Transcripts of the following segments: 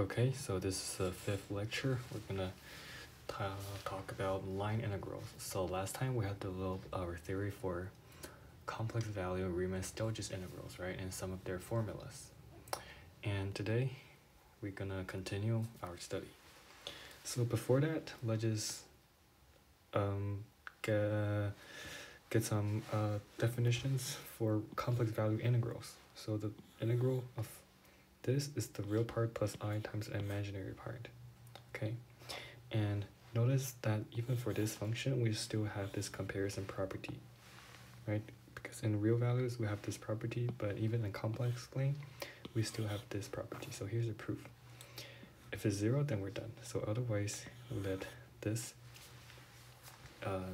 Okay, so this is the fifth lecture. We're gonna talk about line integrals. So last time we had developed our theory for complex value Riemann-Stieltjes integrals, right, and some of their formulas. And today we're gonna continue our study. So before that, let's just um, get, get some uh, definitions for complex value integrals. So the integral of this is the real part plus i times the imaginary part. Okay, and notice that even for this function, we still have this comparison property, right? Because in real values, we have this property, but even in complex plane, we still have this property. So here's the proof. If it's zero, then we're done. So otherwise, let this uh,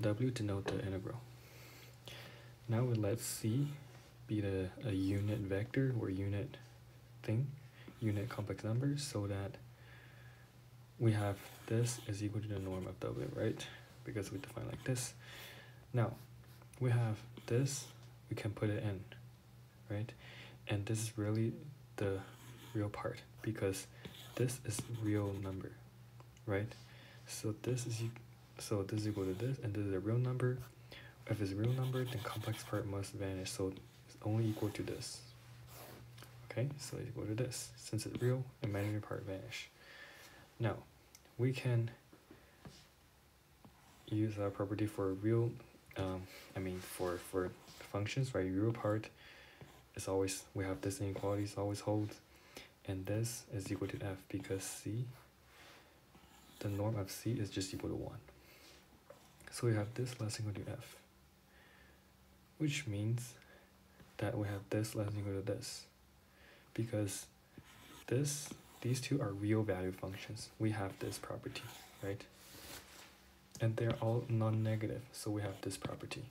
w denote the integral. Now we let c be the a unit vector or unit thing, unit complex numbers, so that we have this is equal to the norm of w, right? Because we define like this. Now, we have this, we can put it in, right? And this is really the real part because this is real number, right? So this is so this is equal to this, and this is a real number. If it's a real number, then complex part must vanish, so it's only equal to this. Okay, so it's equal to this. Since it's real, imaginary part vanish. Now, we can use our property for real, um, I mean for, for functions, right? Real part is always, we have this inequality always holds, and this is equal to f because c, the norm of c is just equal to 1. So we have this less than equal to f, which means that we have this less than equal to this because this these two are real value functions. We have this property, right? And they're all non-negative, so we have this property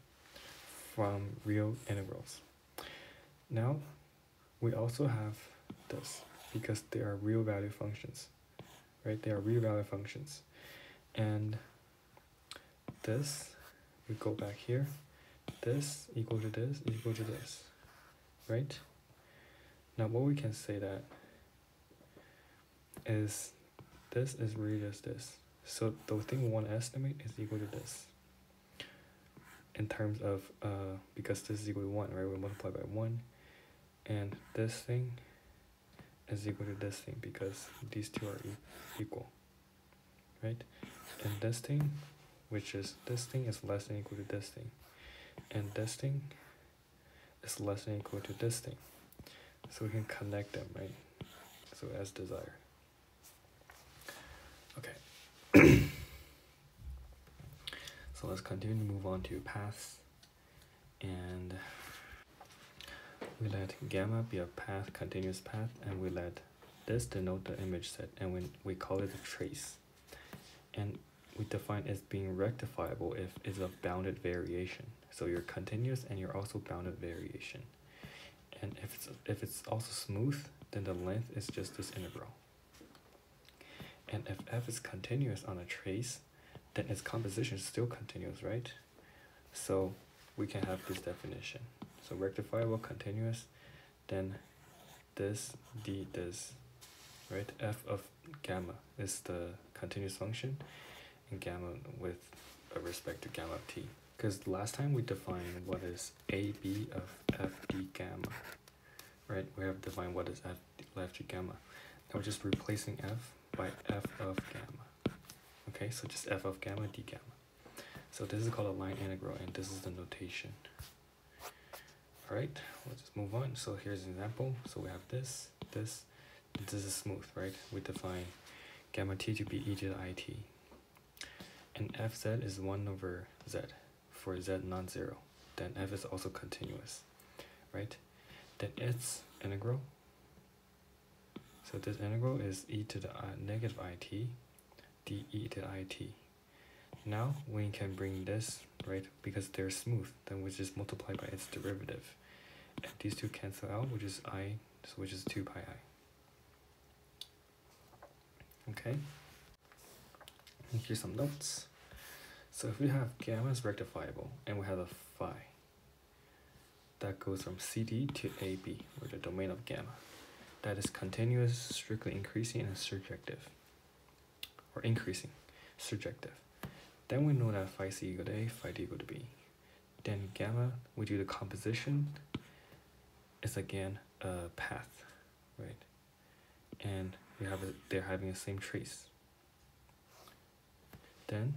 from real integrals. Now, we also have this because they are real value functions, right? They are real value functions. And this, we go back here, this equal to this equal to this, right? Now what we can say that is this is really just this. So the thing we want to estimate is equal to this. In terms of, uh, because this is equal to 1, right? We multiply by 1. And this thing is equal to this thing because these two are e equal. Right? And this thing, which is this thing is less than equal to this thing. And this thing is less than equal to this thing so we can connect them, right? So as desired. Okay. so let's continue to move on to paths. And we let gamma be a path, continuous path, and we let this denote the image set, and we, we call it a trace. And we define as being rectifiable if it's a bounded variation. So you're continuous and you're also bounded variation and if it's if it's also smooth then the length is just this integral. And if f is continuous on a trace then its composition is still continuous right? So we can have this definition. So rectifiable continuous then this d this right? F of gamma is the continuous function and gamma with respect to gamma t because last time we defined what is AB of FD gamma, right? We have defined what is F left to gamma. Now we're just replacing F by F of gamma. Okay, so just F of gamma D gamma. So this is called a line integral and this is the notation. Alright, let's just move on. So here's an example. So we have this, this, this is smooth, right? We define gamma t to be e to the it. And fz is 1 over z for z non-zero, then f is also continuous, right? Then its integral, so this integral is e to the negative it, de to it. Now we can bring this, right, because they're smooth, then we just multiply by its derivative. And these two cancel out, which is i, which is 2 pi i. Okay. Here's some notes. So if we have gamma is rectifiable and we have a phi that goes from CD to AB, or the domain of gamma, that is continuous, strictly increasing, and surjective, or increasing, surjective. Then we know that phi c equal to A, phi d equal to B. Then gamma, we do the composition, is again a path, right? And we have it, they're having the same trace. Then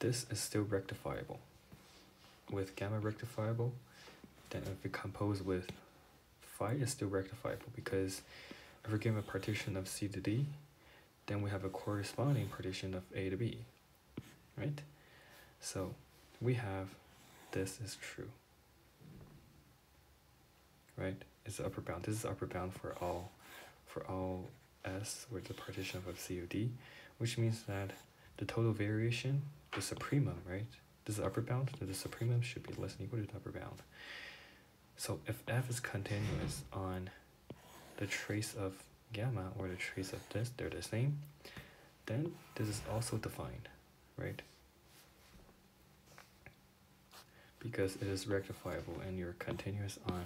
this is still rectifiable. With gamma rectifiable, then if we compose with phi is still rectifiable because if we're given a partition of C to D, then we have a corresponding partition of A to B, right? So we have this is true, right? It's the upper bound. This is upper bound for all, for all S with the partition of C of D, which means that the total variation, the supremum, right? This is upper bound, the supremum should be less than equal to the upper bound. So if f is continuous on the trace of gamma or the trace of this, they're the same, then this is also defined, right? Because it is rectifiable and you're continuous on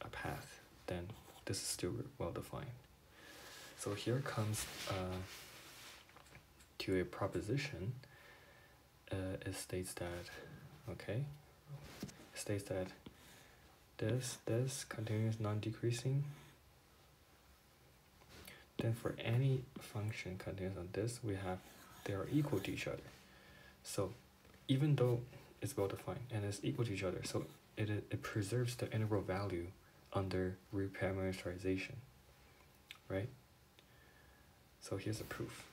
a path, then this is still well defined. So here comes uh, to a proposition. Uh, it states that, okay, it states that this, this, continuous non-decreasing. Then for any function continuous on this, we have they are equal to each other. So even though it's well defined and it's equal to each other, so it, it preserves the integral value under reparameterization, right? So here's a proof.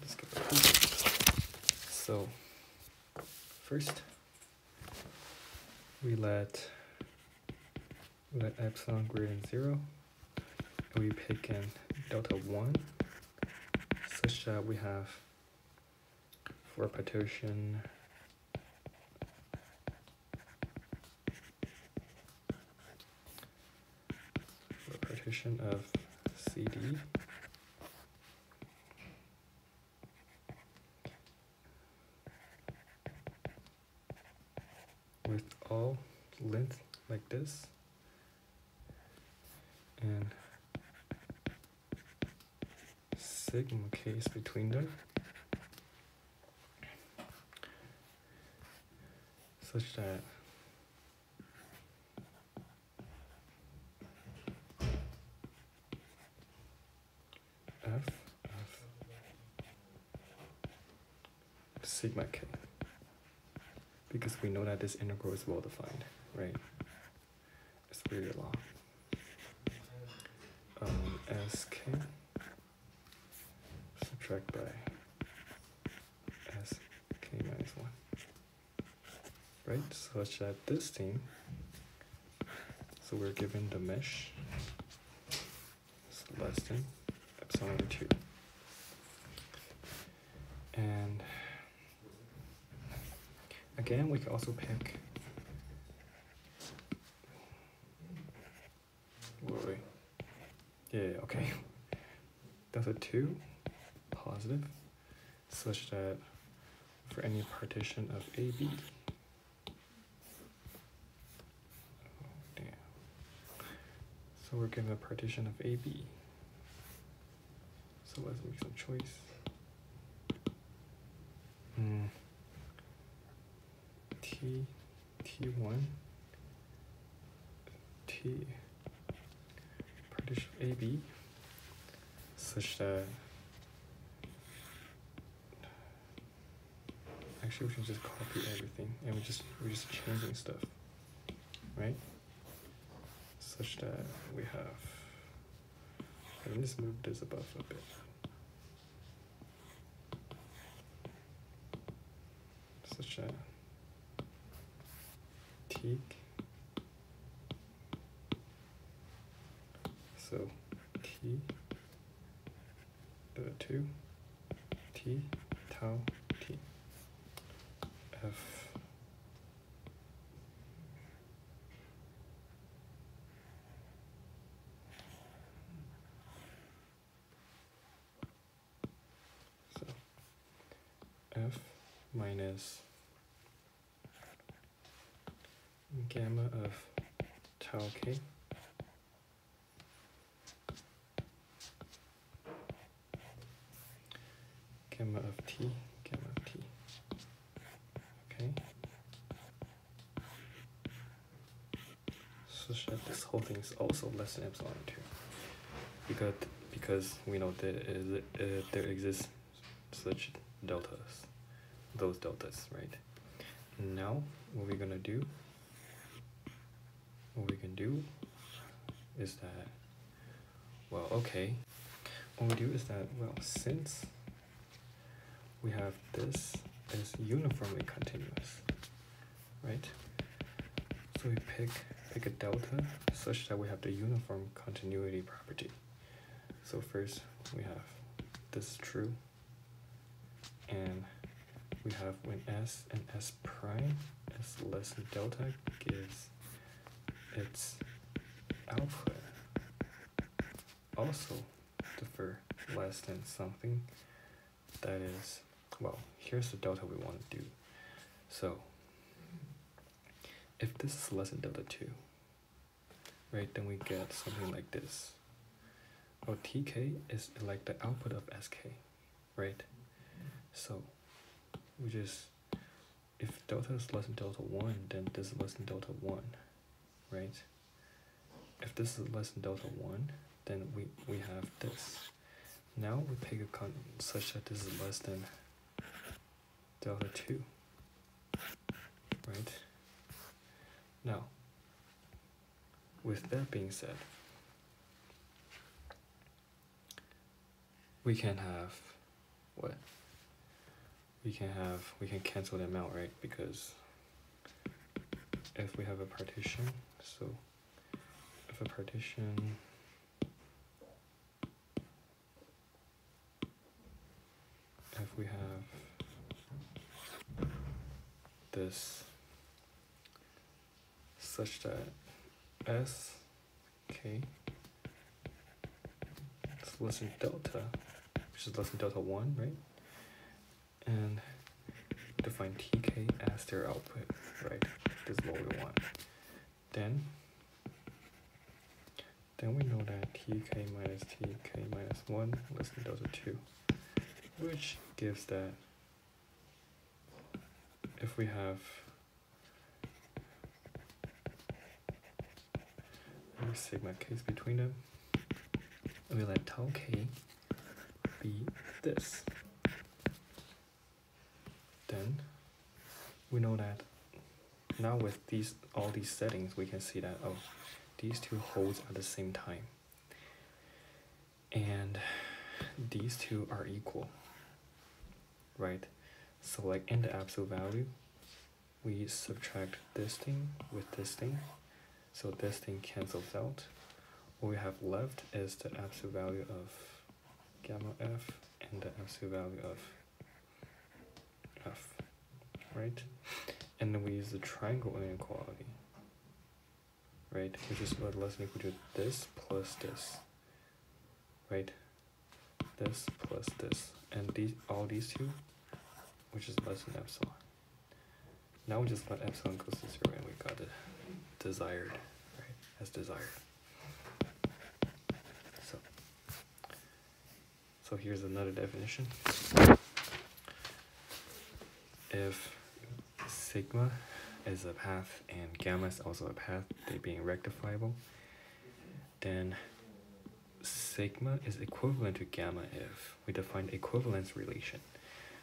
Let's get the proof. So first we let let epsilon greater than zero and we pick in delta one such that we have for partition for partition of CD with all length like this and sigma case between them. Such that f F sigma k. Because we know that this integral is well defined, right? Very law. Um, sk subtract by sk minus 1. Right, such that this thing, so we're given the mesh is less than epsilon over 2. And again, we can also pick. Wait, wait. Yeah, okay. Delta 2, positive, such that for any partition of AB, oh. So we're given a partition of AB. So let's make some choice. Hmm. T T1 T partition AB such that actually we should just copy everything. And we just we're just changing stuff. Right? Such that we have. Let me just move this above a bit such that teak. So T uh, 2 T tau T F so F minus gamma of tau k gamma of t, gamma of t. Okay. That this whole thing is also less than epsilon 2. Because, because we know that uh, there exists such deltas, those deltas, right? Now, what we're gonna do, what we can do is that, well, okay, what we do is that, well, since we have this is uniformly continuous, right? So we pick pick a delta such that we have the uniform continuity property. So first we have this true, and we have when s and s prime is less than delta gives its output also differ less than something that is well, here's the delta we want to do. So, if this is less than delta 2, right, then we get something like this. Well, tk is like the output of sk, right? So, we just, if delta is less than delta 1, then this is less than delta 1, right? If this is less than delta 1, then we, we have this. Now we pick a con such that this is less than delta 2. Right? Now, with that being said, we can have what? We can have, we can cancel them out, right? Because if we have a partition, so if a partition if we have this such that s k is less than delta, which is less than delta 1, right? And define tk as their output, right? This is what we want. Then, then we know that tk minus tk minus 1 less than delta 2, which gives that if we have a sigma case between them, we let tau k be this. Then we know that now with these all these settings, we can see that oh, these two holds at the same time, and these two are equal, right? So like in the absolute value, we subtract this thing with this thing. So this thing cancels out. What we have left is the absolute value of gamma f and the absolute value of f, right? And then we use the triangle inequality, right? Which is what less than equal to this plus this, right? This plus this, and these all these two which is less than epsilon. Now we just let epsilon goes to zero and we got the desired, right, as desired. So, so here's another definition. If sigma is a path and gamma is also a path, they being rectifiable, then sigma is equivalent to gamma if we define equivalence relation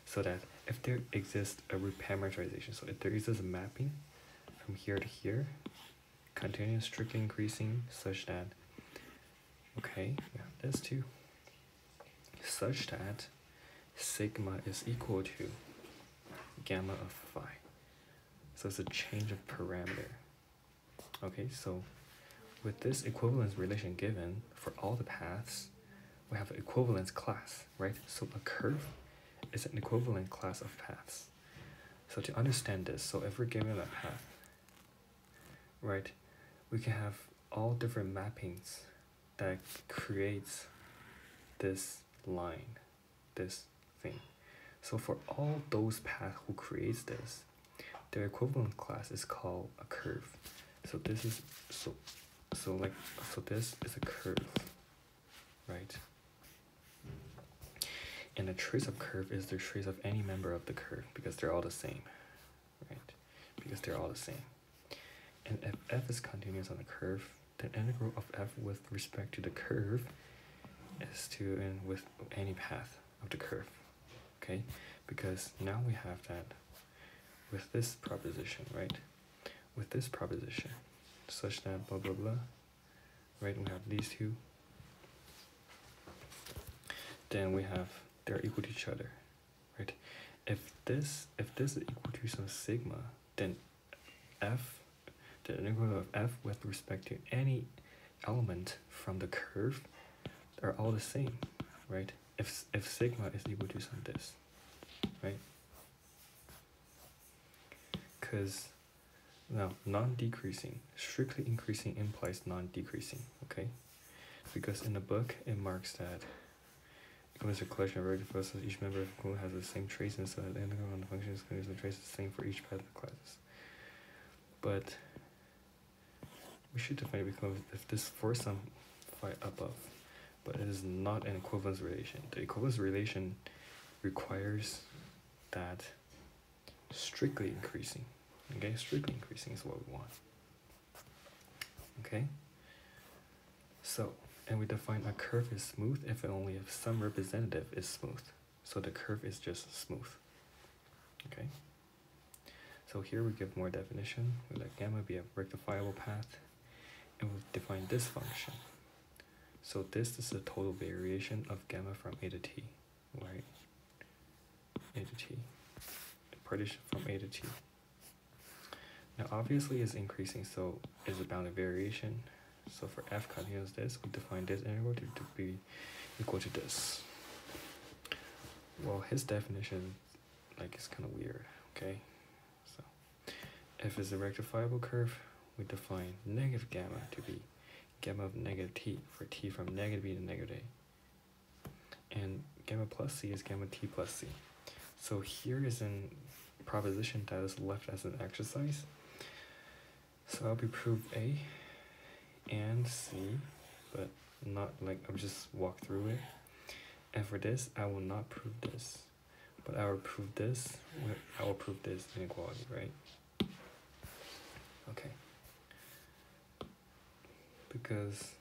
so that if there exists a root parameterization, so if there exists a mapping from here to here, continuous strictly increasing such that, okay, yeah, this too, such that sigma is equal to gamma of phi. So it's a change of parameter. Okay, so with this equivalence relation given for all the paths, we have an equivalence class, right? So a curve is an equivalent class of paths. So to understand this, so if we're given a path, right, we can have all different mappings that creates this line, this thing. So for all those paths who creates this, their equivalent class is called a curve. So this is so so like so this is a curve, right? And the trace of curve is the trace of any member of the curve because they're all the same, right? Because they're all the same. And if f is continuous on the curve, the integral of f with respect to the curve is to and with any path of the curve, okay? Because now we have that with this proposition, right? With this proposition, such that blah blah blah, right? We have these two. Then we have they're equal to each other, right? If this if this is equal to some sigma, then f the integral of f with respect to any element from the curve are all the same, right? If if sigma is equal to some this, right? Because now non-decreasing, strictly increasing implies non-decreasing, okay? Because in the book it marks that equivalence a collection of regular functions, each member of equivalent has the same trace and so the integral on the function is going to the trace the same for each path of the classes. But we should define because if this for some phi above, but it is not an equivalence relation. The equivalence relation requires that strictly increasing. Okay, strictly increasing is what we want. Okay. So, and we define a curve is smooth if and only if some representative is smooth. So the curve is just smooth. Okay. So here we give more definition. We let gamma be a rectifiable path, and we define this function. So this is the total variation of gamma from a to t, right? a to t, the partition from a to t. Now obviously it's increasing, so it's a bounded variation. So for f continuous this, we define this integral to, to be equal to this. Well, his definition, like, is kind of weird, okay? So, f is a rectifiable curve, we define negative gamma to be gamma of negative t for t from negative b to negative a. And gamma plus c is gamma t plus c. So here is a proposition that is left as an exercise. So I'll be proof A and C, but not like I'll just walk through it. And for this, I will not prove this, but I will prove this, I will prove this inequality, right? Okay. Because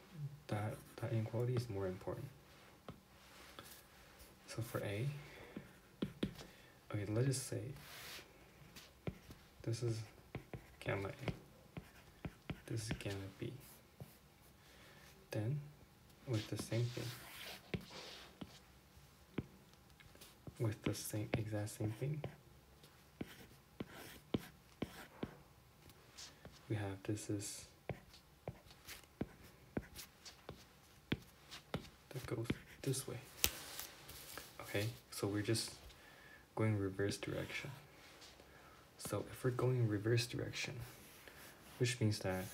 that, that inequality is more important. So for A, okay, let's just say this is gamma A. This is gamma B. Then, with the same thing, with the same exact same thing, we have this is that goes this way. Okay, so we're just going reverse direction. So if we're going reverse direction, which means that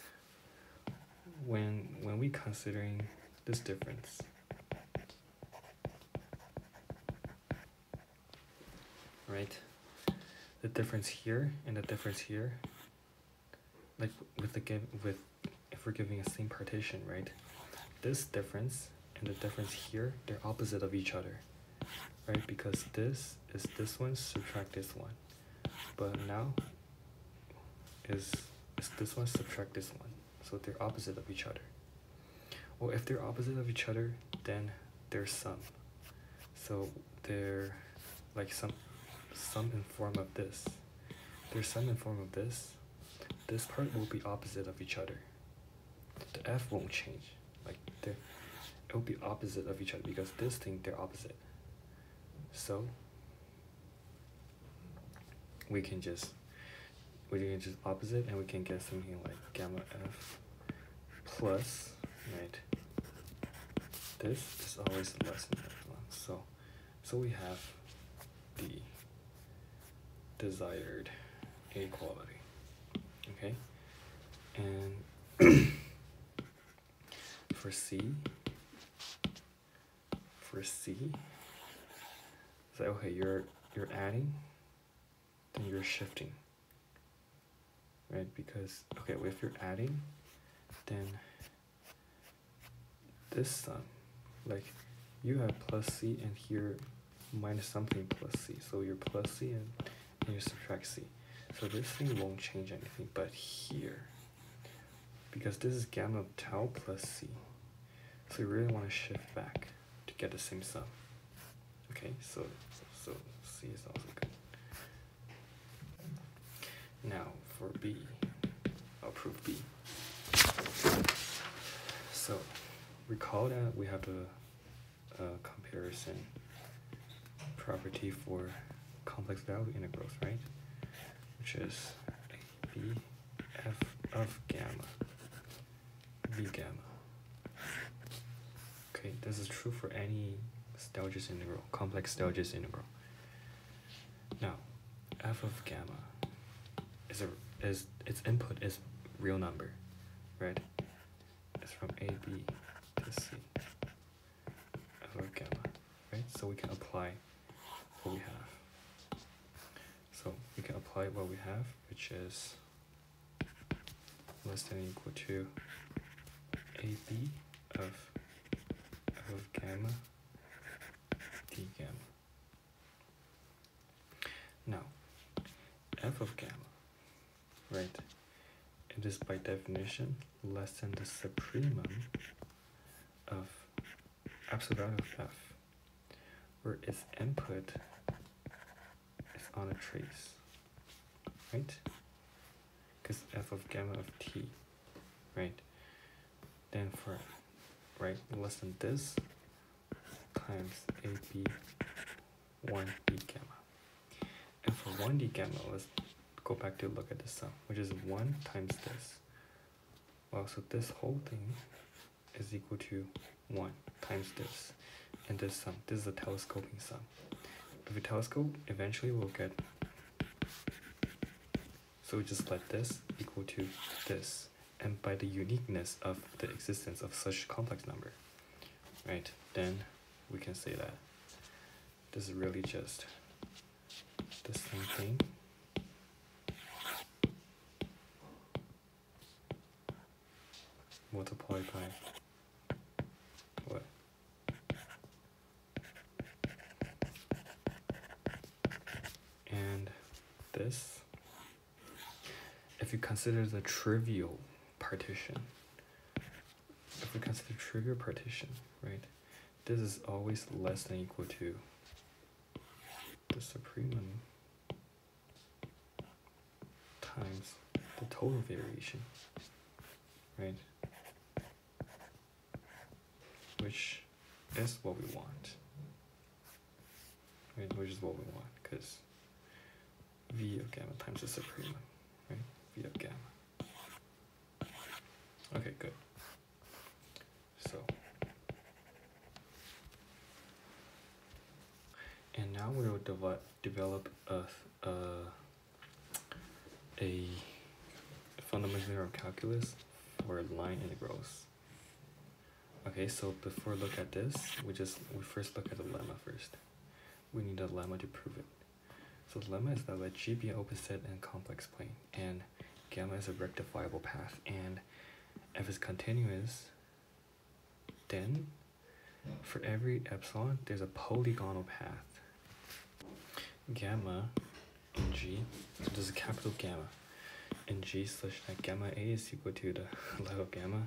when when we considering this difference right the difference here and the difference here like with the give with if we're giving a same partition right this difference and the difference here they're opposite of each other right because this is this one subtract this one but now is is this one subtract this one. So they're opposite of each other. Well, if they're opposite of each other, then they're sum. So they're like some sum in form of this. They're sum in form of this. This part will be opposite of each other. The f won't change. Like they it will be opposite of each other because this thing they're opposite. So we can just we can just opposite and we can get something like gamma f plus right? This is always less than epsilon so so we have the desired inequality okay? And for C for C like okay you're you're adding then you're shifting right? Because okay, if you're adding, then this sum, like you have plus c and here minus something plus c, so you're plus c and, and you subtract c. So this thing won't change anything, but here, because this is gamma tau plus c, so you really want to shift back get the same sum. Okay, so so c is also good. Now for b, I'll prove b. So recall that we have a, comparison property for complex value integrals, right? Which is b f of gamma B gamma. Okay, this is true for any Stieltjes integral, complex Stieltjes integral. Now, f of gamma is a is its input is real number, right? It's from a b to c. F of gamma, right? So we can apply what we have. So we can apply what we have, which is less than equal to ab of f of gamma d gamma. Now, f of gamma, right, it is by definition less than the supremum of absolute value of f, where its input is on a trace, right? Because f of gamma of t, right? Then for, right, less than this times AB 1D gamma. And for 1D gamma, let's go back to look at the sum, which is 1 times this. Well, so this whole thing is equal to 1 times this. And this sum, this is a telescoping sum. If we telescope, eventually we'll get, so we just let this equal to this. And by the uniqueness of the existence of such complex number, right, then we can say that this is really just the same thing. multiplied by what? And this, if you consider the trivial partition, if we consider trivial partition, right? this is always less than equal to the supremum times the total variation, right? Which is what we want, right? Which is what we want, because v of gamma times the supremum, right? v of gamma. Okay, good. So. And now we will dev develop a, a, a fundamental of calculus for line integrals. Okay, so before look at this, we just we first look at the lemma first. We need a lemma to prove it. So the lemma is that let G be an open set and complex plane, and gamma is a rectifiable path, and if it's continuous, then for every epsilon, there's a polygonal path gamma in G, so there's a capital gamma in G slash that gamma A is equal to the level gamma,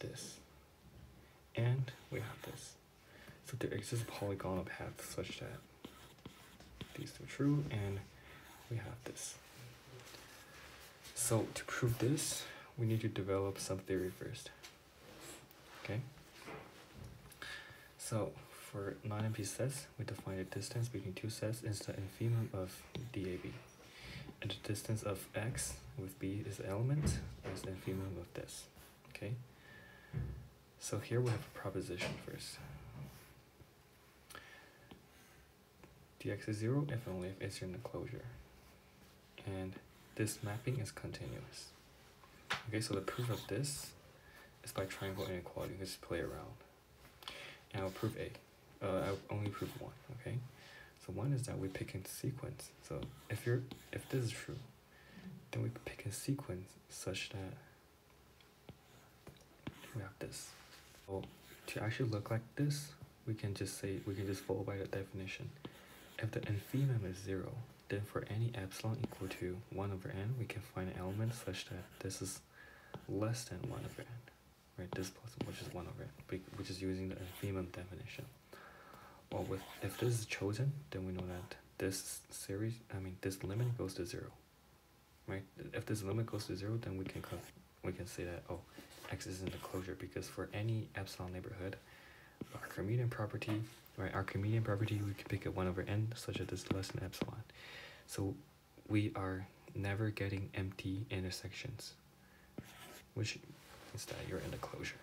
this. And we have this. So there exists a polygonal path such that these two are true, and we have this. So to prove this, we need to develop some theory first. Okay? So for non-empty sets, we define the distance between two sets as the infimum of DAB. And the distance of x with b is the element as the infimum of this. Okay? So here we have a proposition first. dx is 0 if and only if it's in the closure. And this mapping is continuous. Okay, so the proof of this is by triangle inequality. Let's play around. And I'll prove A uh, I only prove one, okay? So one is that we pick in sequence. So if you're if this is true, then we pick a sequence such that we have this. Well, to actually look like this, we can just say, we can just follow by the definition. If the infimum is zero, then for any epsilon equal to 1 over n, we can find an element such that this is less than 1 over n, right? This plus, which is 1 over n, which is using the infimum definition. Well, with if this is chosen, then we know that this series, I mean, this limit goes to 0, right? If this limit goes to 0, then we can we can say that, oh, x is in the closure because for any epsilon neighborhood, our Archimedean property, Right, our Archimedean property, we can pick at 1 over n, such that it's less than epsilon. So we are never getting empty intersections, which means that you're in a closure.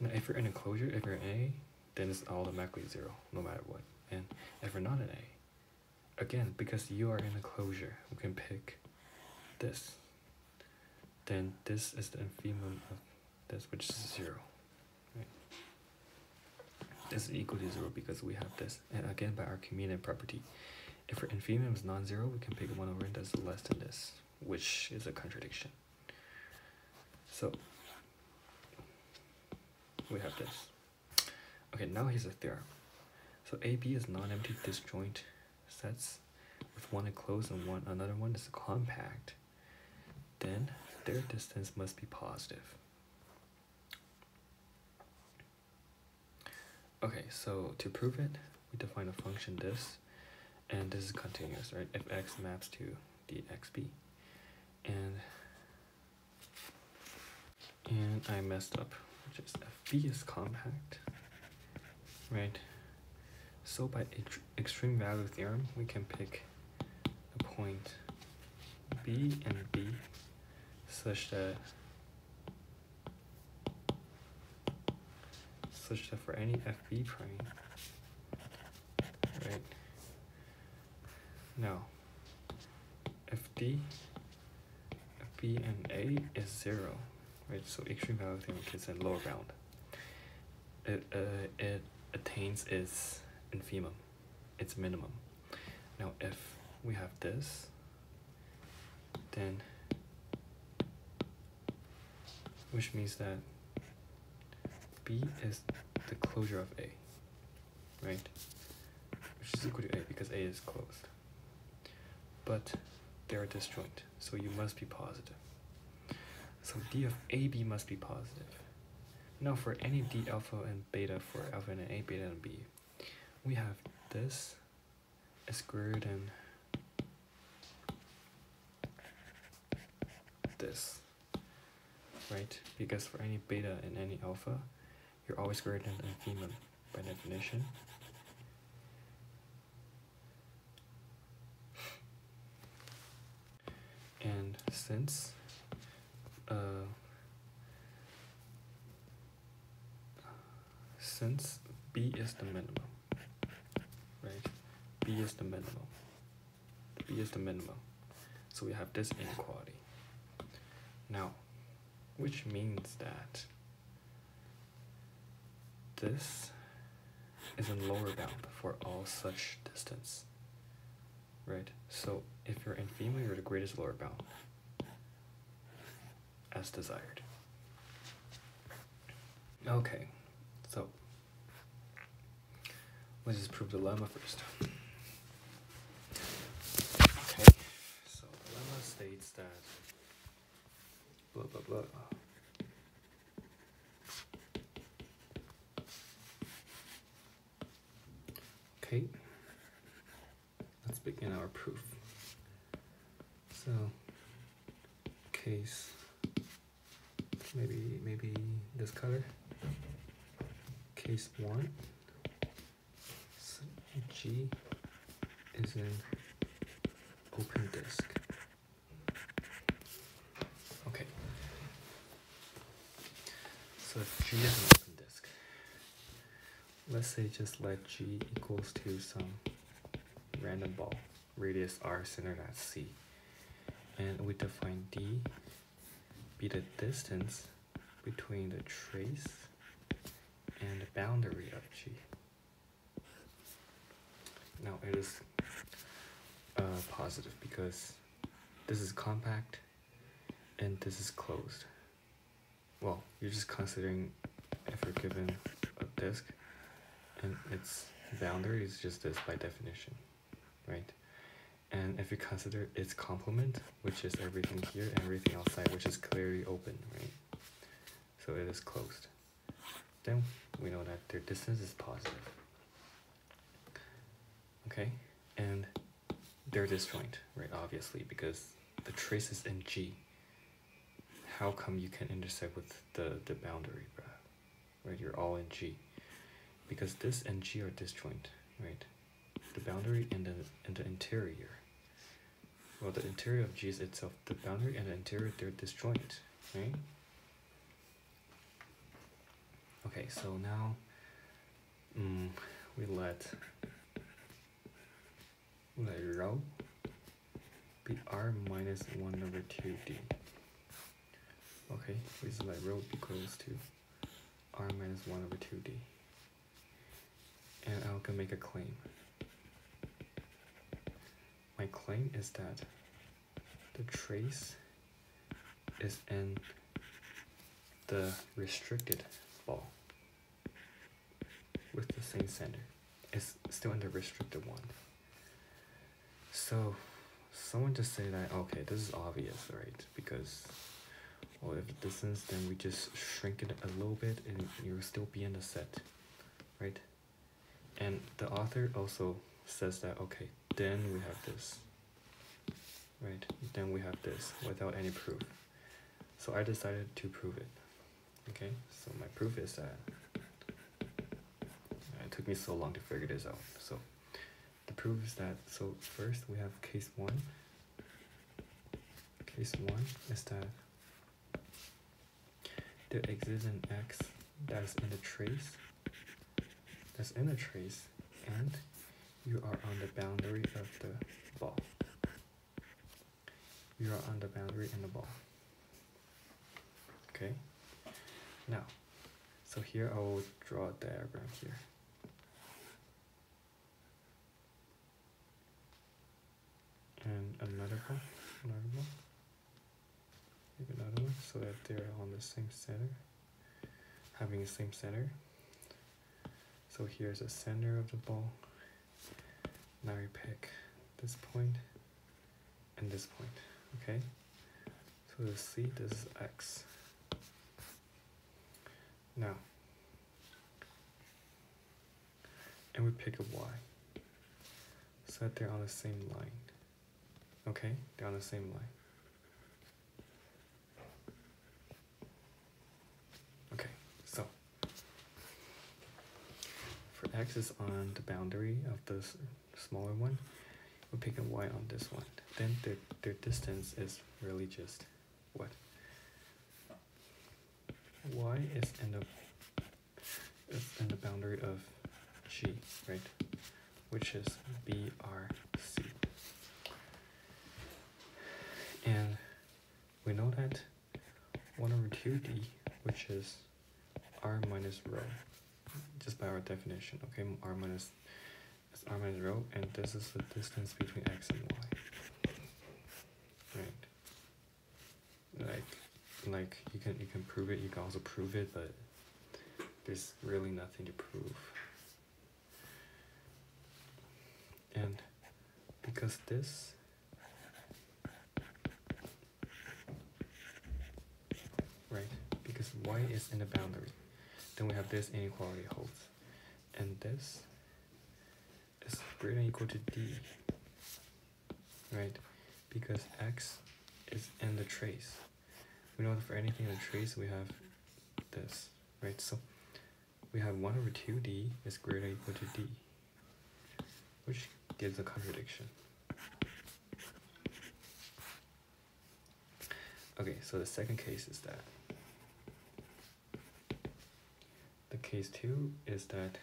Now, if you're in a closure, if you're in A, then it's automatically 0, no matter what. And if you're not in A, again, because you are in a closure, we can pick this. Then this is the infimum of this, which is 0 is equal to zero because we have this. And again, by Archimedean property, if our infimum is non-zero, we can pick one over n that's less than this, which is a contradiction. So we have this. Okay, now here's a theorem. So AB is non-empty disjoint sets with one enclosed and one another one is compact. Then their distance must be positive. Okay, so to prove it, we define a function this and this is continuous, right? If x maps to dxb, and and I messed up, which is fb is compact, right? So by extreme value theorem, we can pick a point b and b such that such that for any fb prime, right? Now, if D, if and A is zero, right? So extreme value theorem is a lower bound. It uh, it attains its infimum, its minimum. Now, if we have this, then which means that B is the closure of A, right? Which is equal to A because A is closed but they're disjoint, so you must be positive. So d of AB must be positive. Now for any d alpha and beta for alpha and A, beta and B, we have this is greater than this, right? Because for any beta and any alpha, you're always greater than infimum by definition. And since uh, since b is the minimum, right? b is the minimum. b is the minimum. So we have this inequality. Now, which means that this is a lower bound for all such distance, right? So if you're infimum, you're the greatest lower bound as desired. Okay, so let's just prove the lemma first. Okay, so the lemma states that blah blah blah. Okay, let's begin our proof. So, case. Maybe maybe this color. Case one. So G is an open disk okay. So G is an let's say just let G equals to some random ball radius R centered at C and we define D be the distance between the trace and the boundary of G. Now it is uh, positive because this is compact and this is closed. Well, you're just considering if you're given a disk and its boundary is just this by definition, right? And if you consider its complement, which is everything here and everything outside, which is clearly open, right? So it is closed. Then we know that their distance is positive. Okay, and they're disjoint, right? Obviously, because the trace is in G. How come you can intersect with the, the boundary, bruh? Right, you're all in G. Because this and G are disjoint, right? The boundary and the, and the interior. Well, the interior of G is itself, the boundary and the interior, they're disjoint, right? Okay, so now mm, we let let rho be r minus 1 over 2d. Okay, we let rho equals to r minus 1 over 2d. And I can make a claim. My claim is that the trace is in the restricted ball with the same center. It's still in the restricted one. So someone just say that okay, this is obvious, right? Because well if the distance then we just shrink it a little bit and you'll still be in the set. Right? And the author also says that okay, then we have this. Right? Then we have this without any proof. So I decided to prove it. Okay, so my proof is that it took me so long to figure this out. So the proof is that so first we have case one. Case one is that there exists an x that is in the trace that's in the trace and you are on the boundary of the ball. You are on the boundary in the ball. Okay? Now, so here I will draw a diagram here. And another one, another one, maybe another one, so that they're on the same center, having the same center. So here's the center of the ball. Now we pick this point and this point, okay? So let's see, this is x. Now, and we pick a y. So that they're on the same line. Okay, they're on the same line. Okay, so for x is on the boundary of this smaller one, we pick a y on this one. Then their, their distance is really just what? y is in the is in the boundary of g, right? Which is BRC. And we know that 1 over 2d, which is r minus rho, just by our definition, okay? r minus is r minus rho, and this is the distance between x and y. Right. Like like you can you can prove it you can also prove it but there's really nothing to prove and because this right because y is in the boundary then we have this inequality holds and this is greater than equal to d right because x is in the trace we know that for anything in the trace we have this, right? So we have 1 over 2d is greater than equal to d, which gives a contradiction. Okay, so the second case is that the case 2 is that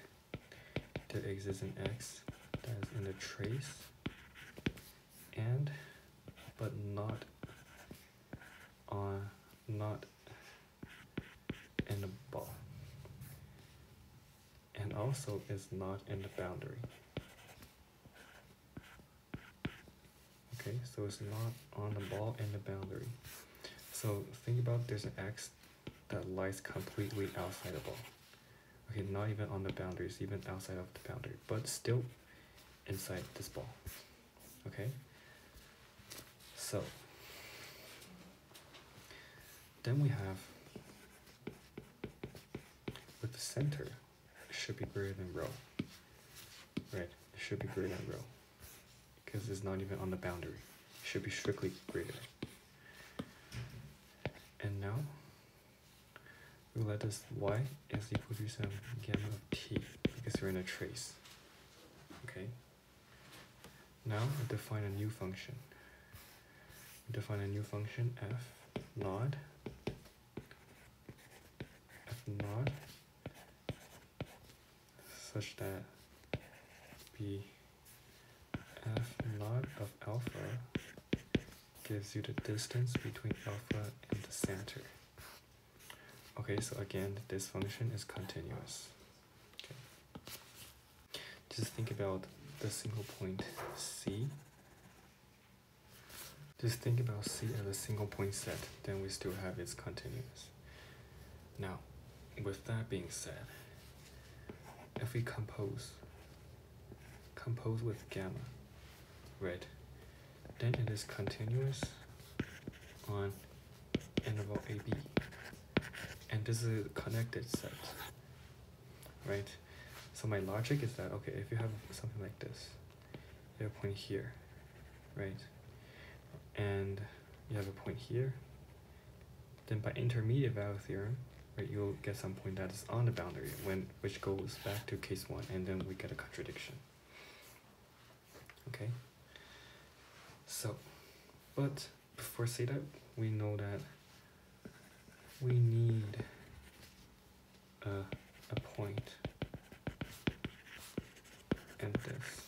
there exists an x that is in the trace and but not on not in the ball and also is not in the boundary okay so it's not on the ball in the boundary. So think about there's an x that lies completely outside the ball. Okay, not even on the boundaries, even outside of the boundary, but still inside this ball. Okay? So, then we have with the center, should be greater than rho. Right, it should be greater than rho. Because it's not even on the boundary. It should be strictly greater. And now, we let this y is equal to some gamma of t because we're in a trace. Okay? Now define a new function. Define a new function f naught f naught such that b f naught of alpha gives you the distance between alpha and the center. Okay, so again, this function is continuous. Okay. Just think about the single point C. Just think about C as a single point set, then we still have its continuous. Now, with that being said, if we compose, compose with gamma, right, then it is continuous on interval AB. And this is a connected set, right? So my logic is that, okay, if you have something like this, you have a point here, right? And you have a point here, then by intermediate value theorem, right, you'll get some point that is on the boundary, when which goes back to case one, and then we get a contradiction. Okay? So, but before say that, we know that we need a, a point and this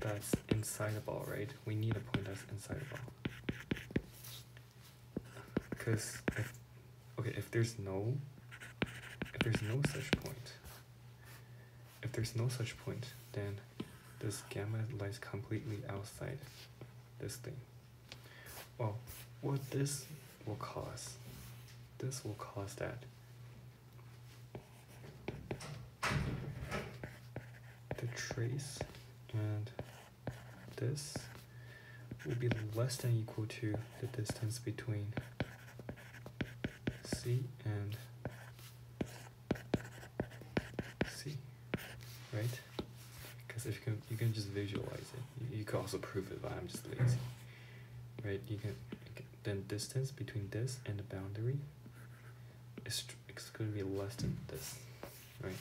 that's inside the ball, right? We need a point that's inside the ball. Because if, okay, if there's no, if there's no such point, if there's no such point, then this gamma lies completely outside this thing. Well, what this will cause, this will cause that the trace and this will be less than equal to the distance between C and C, right? Because if you can, you can just visualize it. You, you can also prove it, but I'm just lazy, right? You can, you can then distance between this and the boundary is it's going to be less than this, right?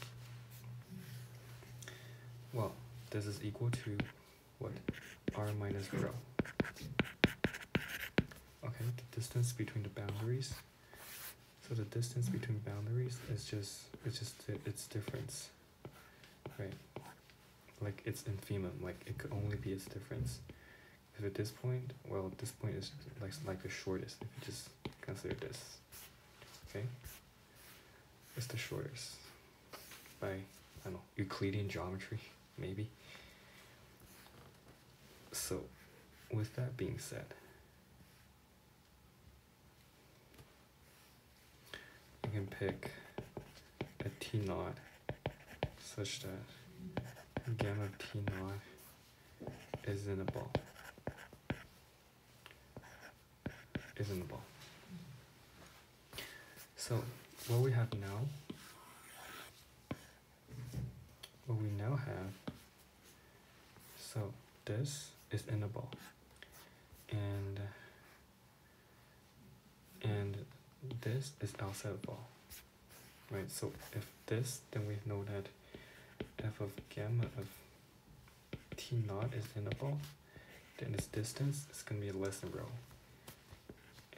Well, this is equal to what? r minus rho. Okay, the distance between the boundaries. So the distance between boundaries is just it's just its difference, right? Like it's infimum. Like it could only be its difference. Because at this point, well, this point is like like the shortest. If you just consider this, okay, it's the shortest by I don't know Euclidean geometry maybe. So, with that being said, you can pick a T naught such that gamma T naught is in a ball. Is in the ball. So, what we have now, what we now have, so this is in the ball. And and this is outside the ball right? So if this then we know that f of gamma of t naught is in the ball then its distance is going to be less than rho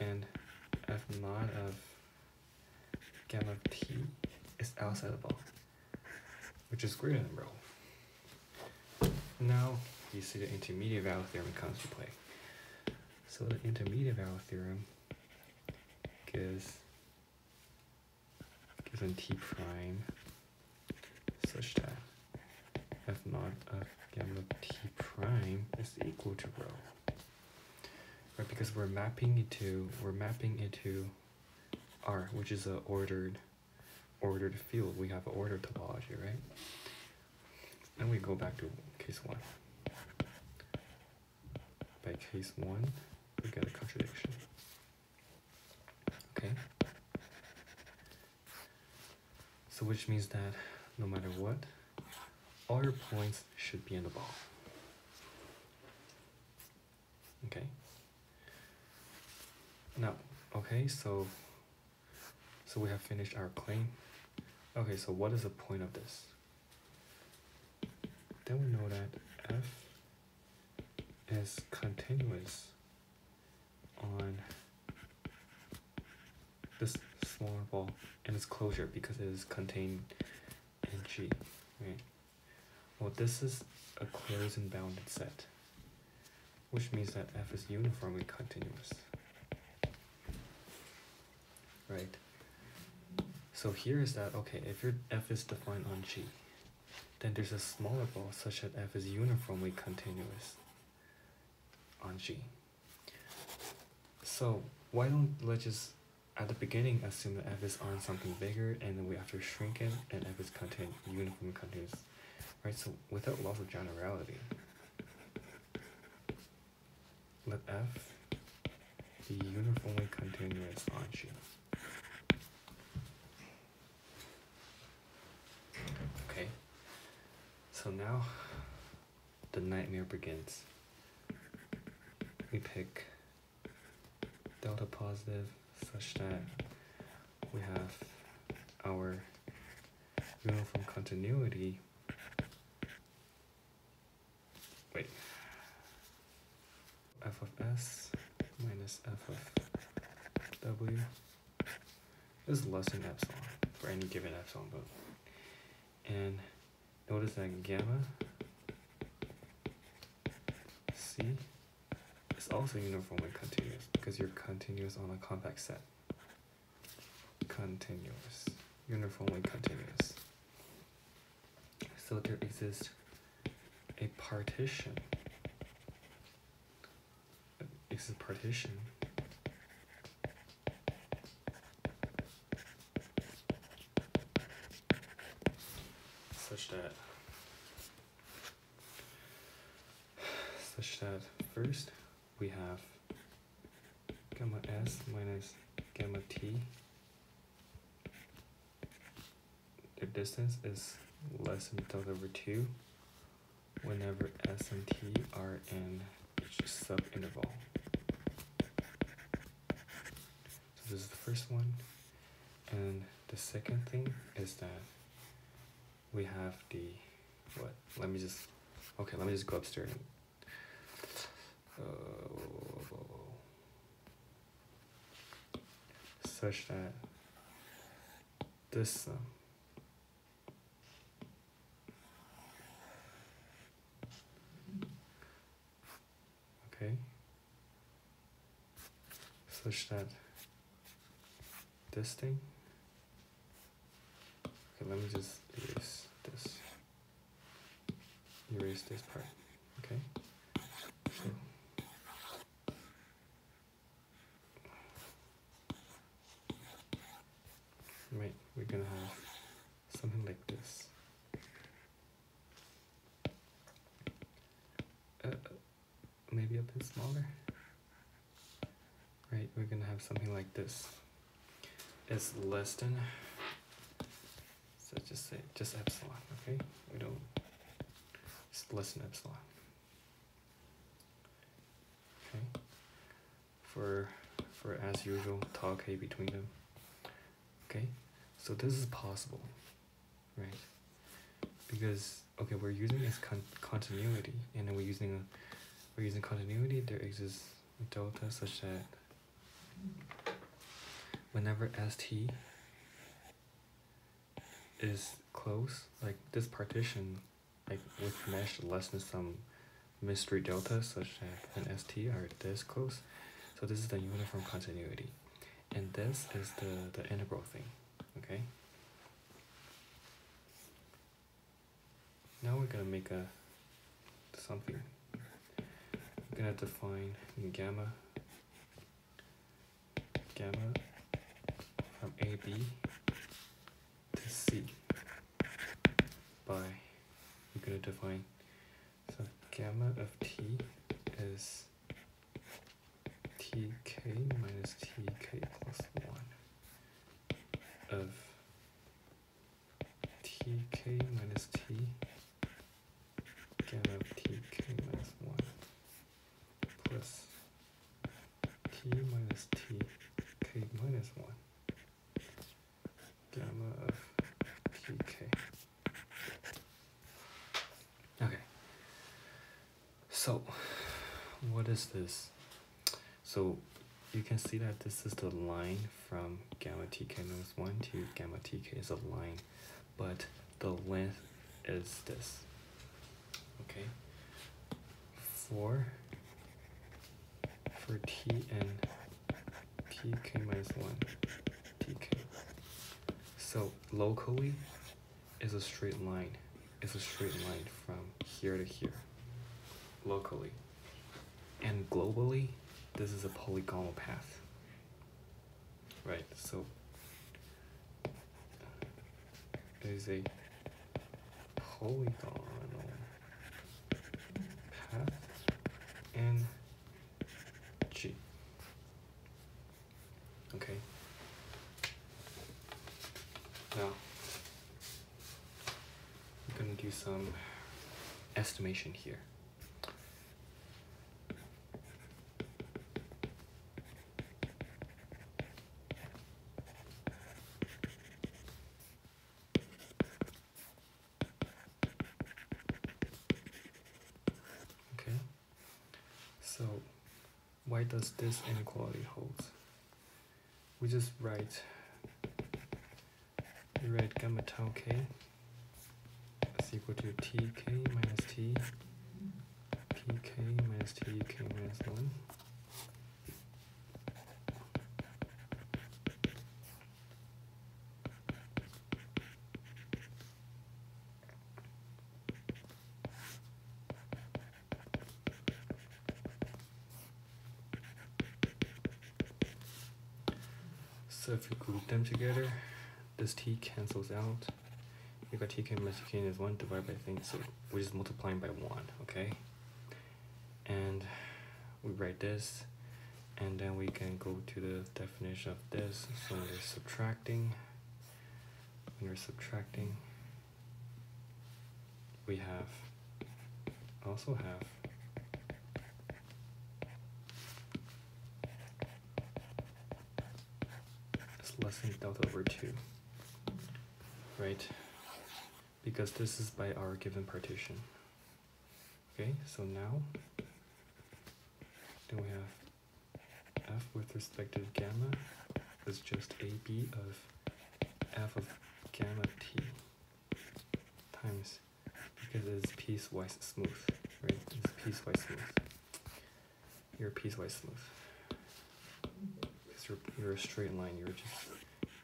and f mod of gamma t is outside the ball which is greater than rho now you see the intermediate value theorem comes to play. So the intermediate value theorem gives given t prime such that f naught of gamma t prime is equal to rho. Right, because we're mapping it to we're mapping it to R, which is a ordered ordered field. We have an ordered topology, right? And we go back to case one. By case one, we get a contradiction. Okay. So which means that no matter what, all your points should be in the ball. Okay. Now, okay, so so we have finished our claim. Okay, so what is the point of this? Then we know that f is continuous on this smaller ball and its closure because it is contained in G, right? Well, this is a closed and bounded set, which means that f is uniformly continuous, right? So here is that, okay, if your f is defined on G, then there's a smaller ball such that f is uniformly continuous on G. So why don't let's just at the beginning assume that f is on something bigger and then we have to shrink it and f is contain uniformly continuous. Right, so without loss of generality, let f be uniformly continuous on G. So now the nightmare begins. We pick delta positive such that we have our uniform continuity. Wait. f of s minus f of w is less than epsilon for any given epsilon both. And Notice that gamma C is also uniformly continuous because you're continuous on a compact set. Continuous, uniformly continuous. So there exists a partition. Exists a partition such that such that first we have gamma s minus gamma t the distance is less than delta over 2 whenever s and t are in each subinterval. So this is the first one. And the second thing is that we have the what? Let me just okay. Let me just go upstairs. Uh, such that this um, okay such that this thing okay let me just erase. Erase this part, okay? So, right, we're gonna have something like this. Uh, maybe a bit smaller. Right, we're gonna have something like this. It's less than so just say just epsilon, okay? We don't it's less than epsilon. Okay. For for as usual, tau k between them. Okay, so this is possible, right? Because okay, we're using this con continuity, and we're using we're using continuity. There exists delta such that whenever st is close, like this partition, like with mesh less than some mystery delta such that an ST are this close. So this is the uniform continuity. And this is the, the integral thing, okay? now we're gonna make a something. We're gonna define gamma gamma from AB to C by we're gonna define so gamma of t is tk minus tk plus 1 of tk minus t gamma of tk minus 1 plus t minus tk minus 1 gamma of tk. Okay. So, what is this? So, you can see that this is the line from gamma tk minus 1 to gamma tk is a line, but the length is this. Okay? For, for t and tk minus 1, tk. So, locally is a straight line. It's a straight line from here to here. Locally. And globally, this is a polygonal path. Right, so it is a polygonal path in G. Okay. Now, I'm gonna do some estimation here. Okay. So, why does this inequality hold? We just write we write gamma tau k is equal to tk minus t pk minus tk minus 1 So if you group them together, this t cancels out. You got tk minus tk is 1 divided by thing, so we're just multiplying by 1, okay? And we write this, and then we can go to the definition of this. So when we're subtracting, when we're subtracting, we have, also have it's less delta over 2 right? Because this is by our given partition. Okay so now then we have f with respect to gamma is just ab of f of gamma t times because it is piecewise smooth right? It's piecewise smooth. You're piecewise smooth. You're, you're a straight line you're just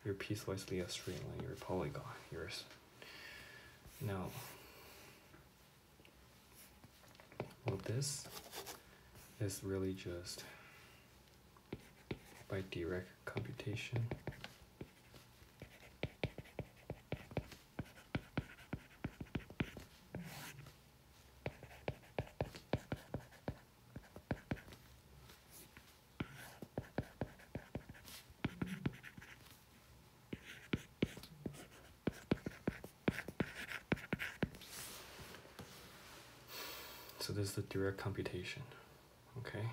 you're piecewisely a straight line you're a polygon. You're a now well this is really just by direct computation so this is the direct computation okay?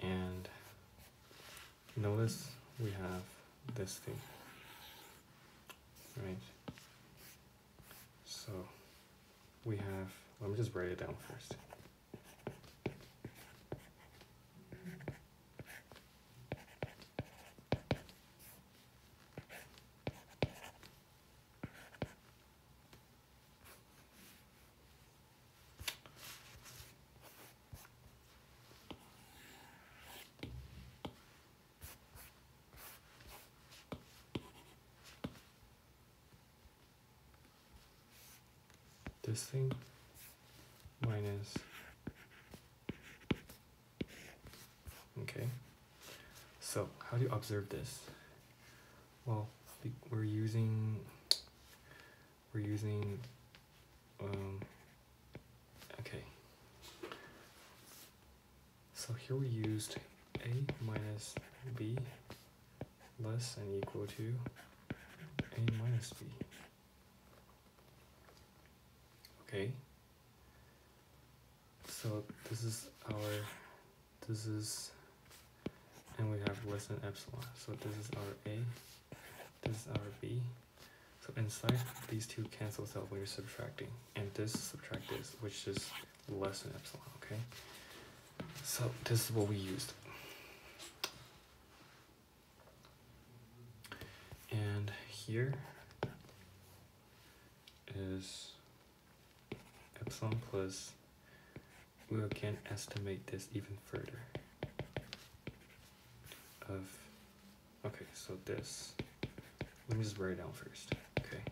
And notice we have this thing right? So we have let me just write it down first this thing? Minus. Okay. So how do you observe this? Well we're using we're using um, okay. So here we used a minus b less than equal to a minus b okay? So this is our this is and we have less than epsilon. So this is our a this is our b. So inside these two cancels out when you're subtracting and this subtract this which is less than epsilon okay? So this is what we used. And here is epsilon plus we can estimate this even further. Of okay so this let me just write it down first okay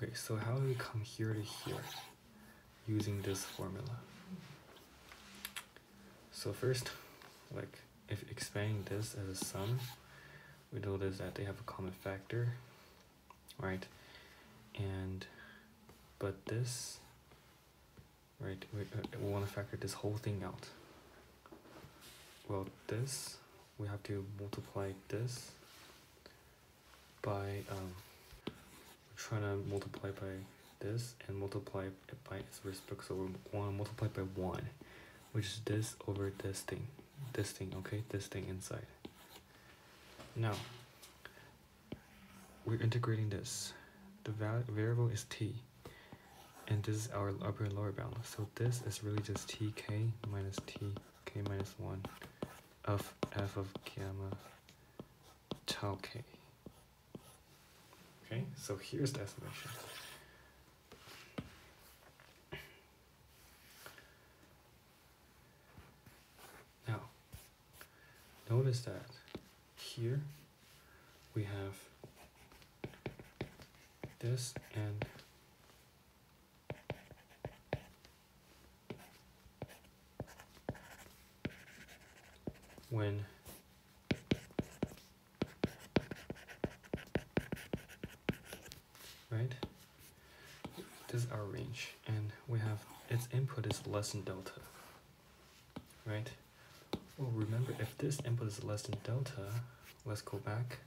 Okay, so how do we come here to here using this formula? So first, like if expanding this as a sum, we notice that they have a common factor, right? And, but this, right, we, uh, we want to factor this whole thing out. Well, this, we have to multiply this by, um, trying to multiply by this and multiply it by its reciprocal. So we want to multiply by 1, which is this over this thing. This thing, okay? This thing inside. Now, we're integrating this. The variable is t. And this is our upper and lower bound. So this is really just tk minus tk minus 1 of f of gamma tau k. Okay, so here's the estimation. Now, notice that here we have this and when right? This is our range, and we have its input is less than delta, right? Well, remember, if this input is less than delta, let's go back.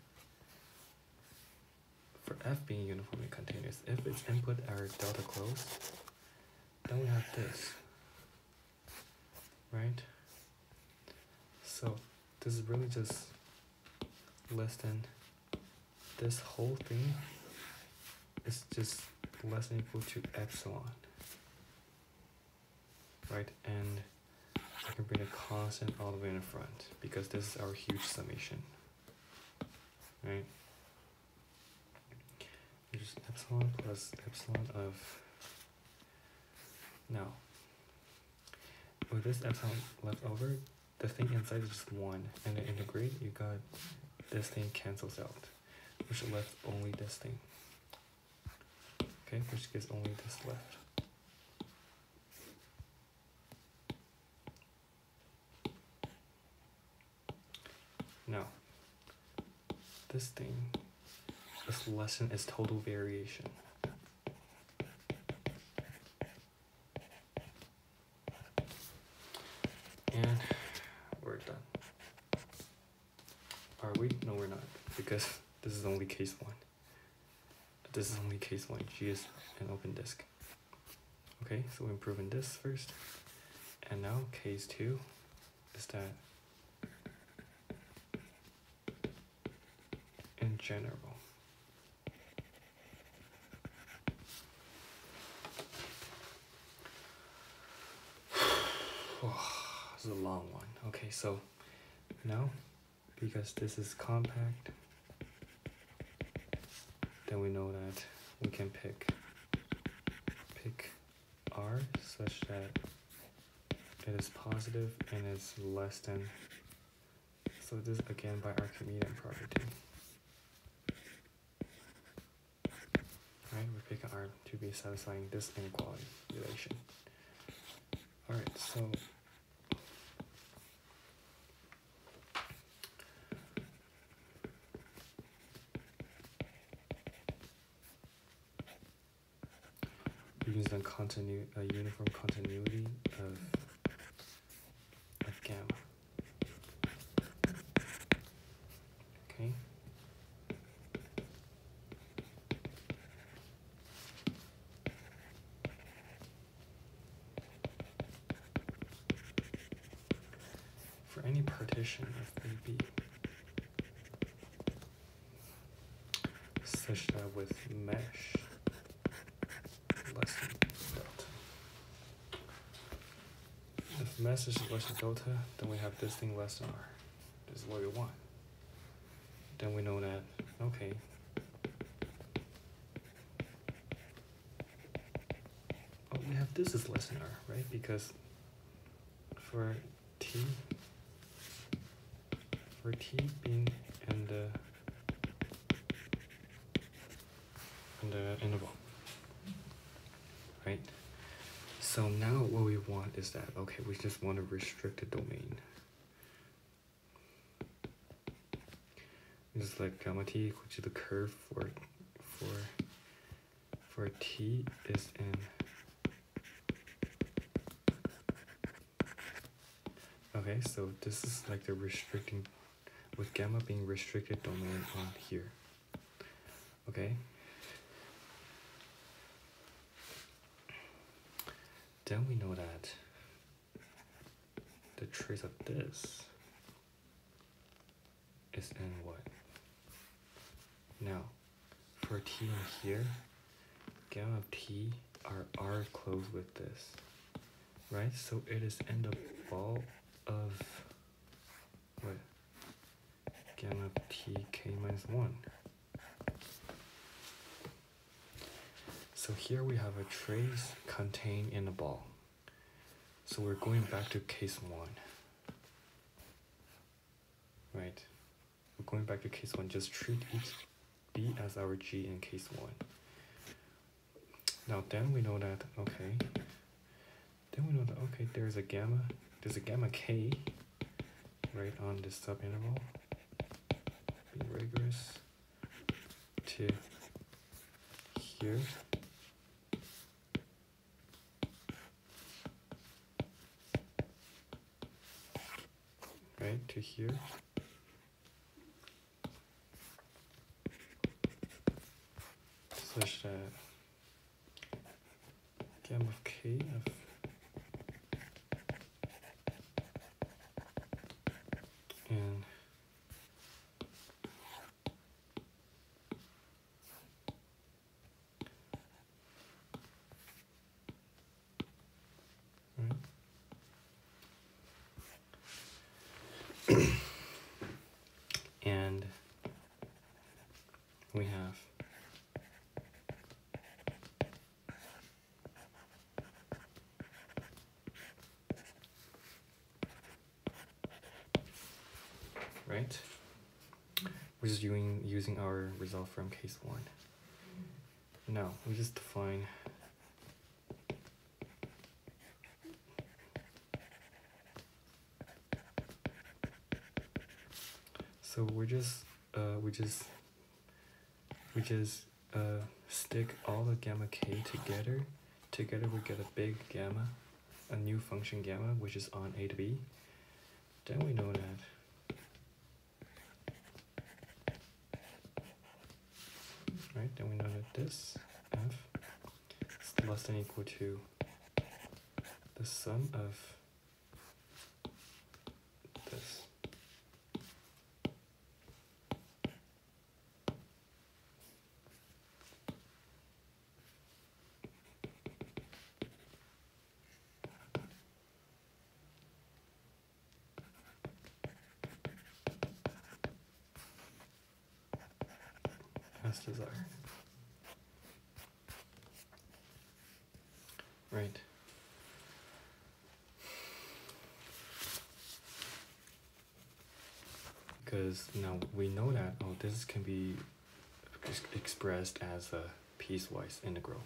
For f being uniformly continuous, if its input are delta closed, then we have this, right? So this is really just less than this whole thing is just less than equal to epsilon. Right, and I can bring a constant all the way in the front because this is our huge summation. Right? Just epsilon plus epsilon of now with this epsilon left over, the thing inside is just one, and then integrate, you got this thing cancels out, which left only this thing okay, which gives only this left. Now, this thing, this lesson is total variation. And we're done. Are we? No, we're not, because this is only case one this is only case one. G is an open disk. Okay, so we're improving this first. And now case two is that general. It's a long one. Okay, so now, because this is compact, then we know that we can pick pick r such that it is positive and it's less than so this again by Archimedean property Right, we're to be satisfying this inequality relation. Alright, so we use the continu a uniform continuity of gamma. Okay. For any partition of AB such that with mesh less than delta. Mesh is less than delta, then we have this thing less than r. This is what we want. Then we know that, okay. Oh, we have this is less than r, right? Because for t, for t being in the in the? So now what we want is that okay, we just want to restrict domain. Is like gamma t equal to the curve for for for t is in Okay, so this is like the restricting with gamma being restricted domain on here. Okay. Then we know that the trace of this is in what? Now, for t in here, gamma of t are r closed with this, right? So it is in the ball of what? Gamma of t k minus 1. So here we have a trace contained in a ball. So we're going back to case 1. Right? We're going back to case 1. Just treat each b as our g in case 1. Now then we know that, okay, then we know that, okay, there's a gamma, there's a gamma k right on this subinterval, being rigorous, to here. To here. Such that gamma of k and right. and we have right? We're just using using our result from case one. Now we just define So we're just uh we just we just uh stick all the gamma k together. Together we get a big gamma, a new function gamma which is on A to B. Then we know that right? Then we know that this f is less than equal to the sum of this. as desired. Right. Because now we know that oh this can be ex- expressed as a piecewise integral,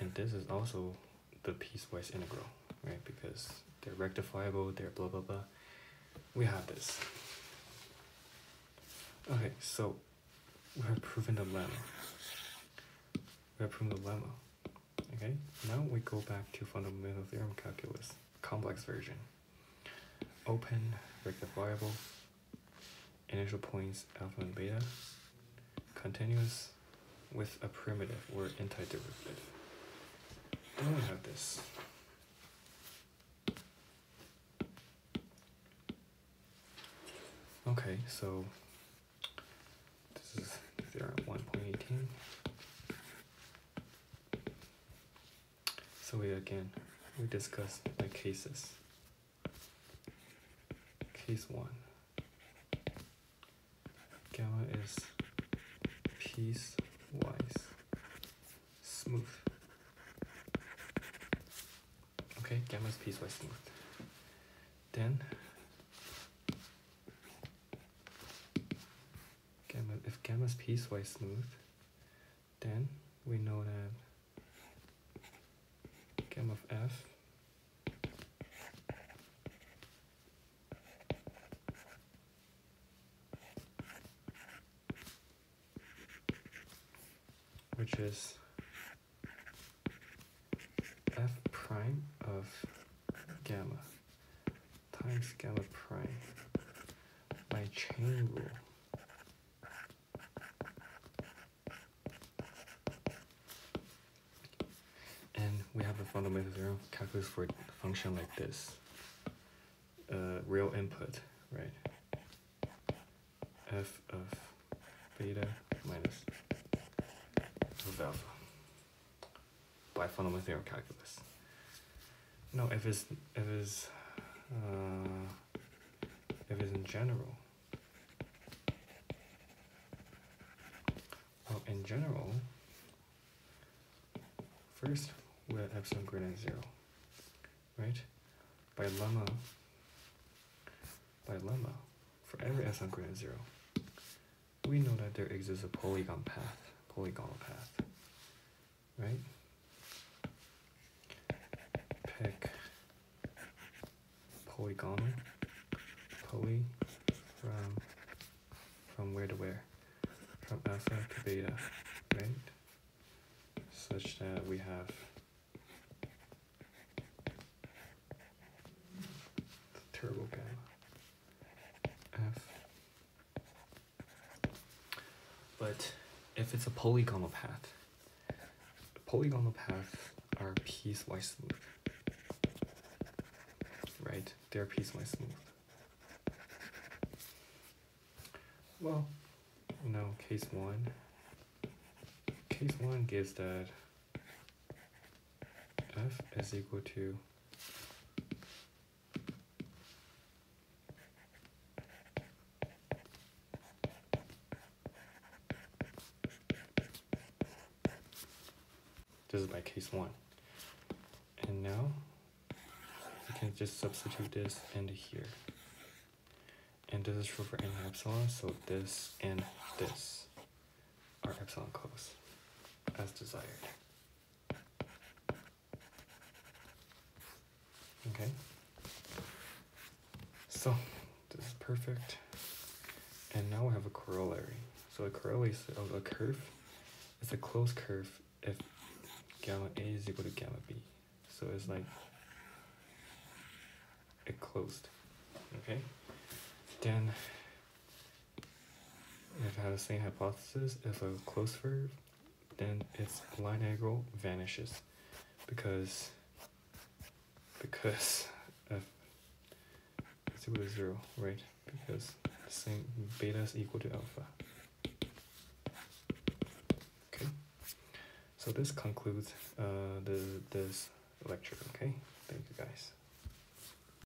and this is also the piecewise integral, right? Because they're rectifiable, they're blah blah blah. We have this. Okay, so we have proven the lemma. We have proven the lemma. Okay, now we go back to fundamental theorem calculus, complex version. Open, rectifiable, initial points alpha and beta, continuous with a primitive or antiderivative. Then we have this. Okay, so this is theorem 1.18. So we again, we discuss like cases. Case 1. Gamma is piecewise smooth. Okay, gamma is piecewise smooth. Then gamma if gamma is piecewise smooth, then we know that gamma of f which is f prime of gamma times gamma prime by chain rule and we have a fundamental theorem calculus for a function like this uh, real input right f of beta minus of alpha by fundamental theorem calculus. No, if it's if it's uh, if it's in general. Well, in general, first epsilon greater than zero, right? By lemma, by lemma, for every epsilon greater than zero, we know that there exists a polygon path, polygonal path, right? Pick polygonal, poly from from where to where? From alpha to beta, right? Such that we have turbo gamma f but if it's a polygonal path, polygonal paths are piecewise smooth. Right? They're piecewise smooth. Well, no, case one. Case one gives that f is equal to This is my case one. And now we can just substitute this into here. And this is true for any epsilon, so this and this are epsilon close as desired. Okay. So this is perfect. And now we have a corollary. So a corollary of a curve is a closed curve if gamma A is equal to gamma B. So it's like closed. Okay? Then if I have the same hypothesis, if a closed curve, then its line integral vanishes because because of it's equal to zero, right? Because the same beta is equal to alpha. Okay. So this concludes uh, the this lecture. Okay, thank you guys.